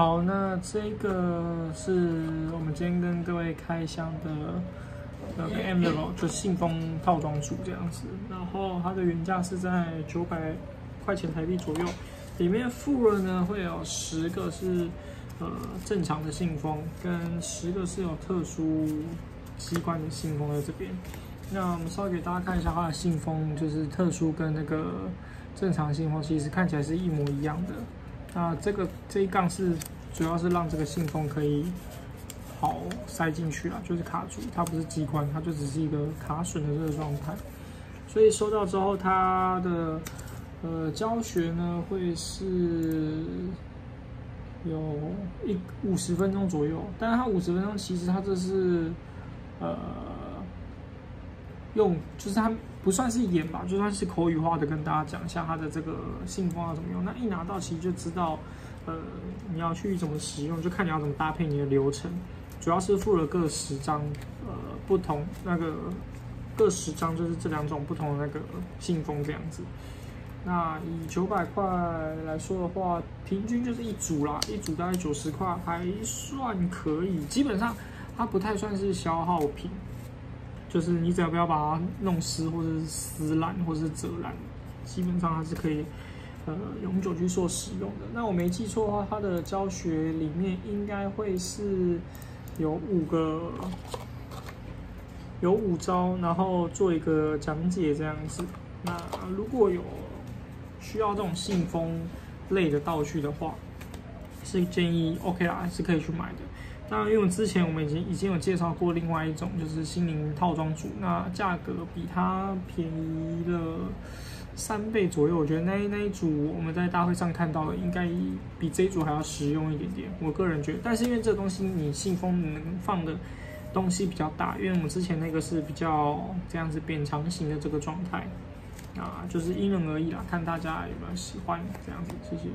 好，那这个是我们今天跟各位开箱的呃 envelope，就信封套装组这样子。然后它的原价是在九百块钱台币左右，里面附了呢会有十个是呃正常的信封，跟十个是有特殊机关的信封在这边。那我们稍微给大家看一下它的信封，就是特殊跟那个正常信封其实看起来是一模一样的。那这个这一杠是主要是让这个信封可以好塞进去啊，就是卡住，它不是机关，它就只是一个卡榫的这个状态。所以收到之后，它的呃教学呢会是有一五十分钟左右，但是它五十分钟其实它这是呃用就是它不算是演吧，就算是口语化的跟大家讲一下它的这个信封要怎么用。那一拿到其实就知道，呃，你要去怎么使用，就看你要怎么搭配你的流程。主要是附了各十张，呃，不同那个各十张就是这两种不同的那个信封这样子。那以九百块来说的话，平均就是一组啦，一组大概九十块，还算可以。基本上它不太算是消耗品。就是你只要不要把它弄湿，或者是撕烂，或者是折烂，基本上它是可以呃永久去做使用的。那我没记错的话，它的教学里面应该会是有五个有五招，然后做一个讲解这样子。那如果有需要这种信封类的道具的话，是建议 OK 啦，是可以去买的。那因为之前我们已经已经有介绍过另外一种，就是心灵套装组，那价格比它便宜了三倍左右。我觉得那那一组我们在大会上看到的，应该比这一组还要实用一点点。我个人觉得，但是因为这东西你信封能放的东西比较大，因为我们之前那个是比较这样子扁长型的这个状态，啊，就是因人而异啦，看大家有没有喜欢这样子，谢谢。